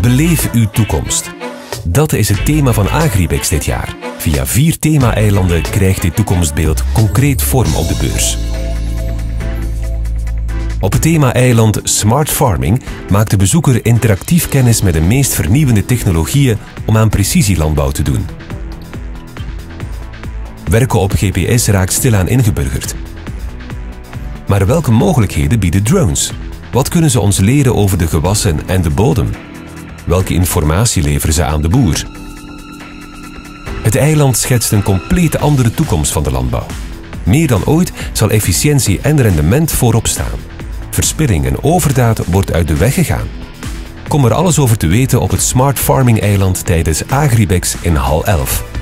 Beleef uw toekomst. Dat is het thema van Agribex dit jaar. Via vier thema-eilanden krijgt dit toekomstbeeld concreet vorm op de beurs. Op het thema-eiland Smart Farming maakt de bezoeker interactief kennis met de meest vernieuwende technologieën om aan precisielandbouw te doen. Werken op GPS raakt stilaan ingeburgerd. Maar welke mogelijkheden bieden drones? Wat kunnen ze ons leren over de gewassen en de bodem? Welke informatie leveren ze aan de boer? Het eiland schetst een compleet andere toekomst van de landbouw. Meer dan ooit zal efficiëntie en rendement voorop staan. Verspilling en overdaad wordt uit de weg gegaan. Kom er alles over te weten op het Smart Farming eiland tijdens Agribex in Hal 11.